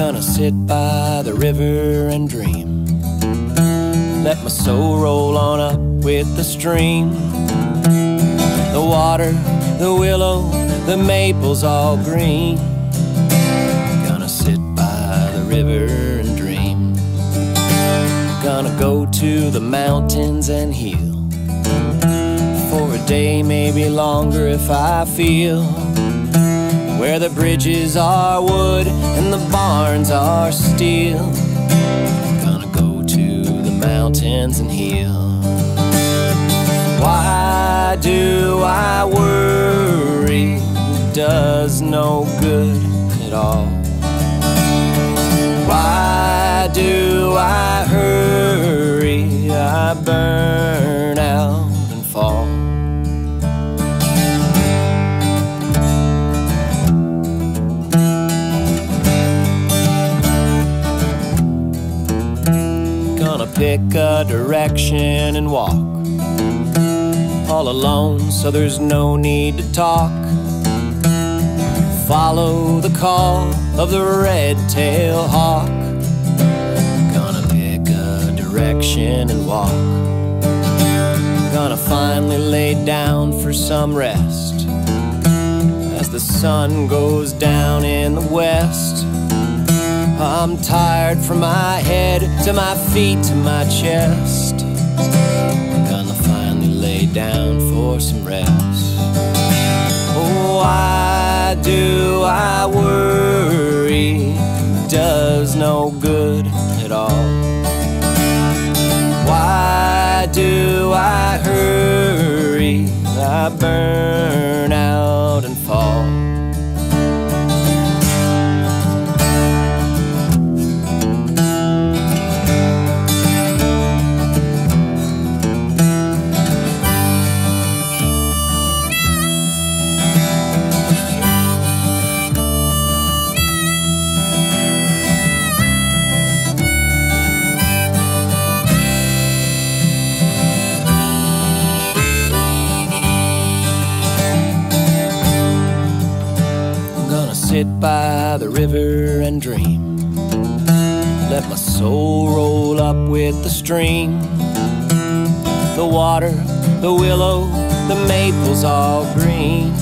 Gonna sit by the river and dream. Let my soul roll on up with the stream. The water, the willow, the maples all green. Gonna sit by the river and dream. Gonna go to the mountains and heal. For a day, maybe longer if I feel. The bridges are wood and the barns are steel. Gonna go to the mountains and heal. Why do I worry? It does no good at all. Gonna pick a direction and walk all alone, so there's no need to talk. Follow the call of the red tail hawk. Gonna pick a direction and walk. Gonna finally lay down for some rest as the sun goes down in the west. I'm tired from my head to my feet to my chest. Gonna finally lay down for some rest. Oh, why do I worry? Does no good at all. Why do I hurry? I burn gonna sit by the river and dream. Let my soul roll up with the stream. The water, the willow, the maples all green.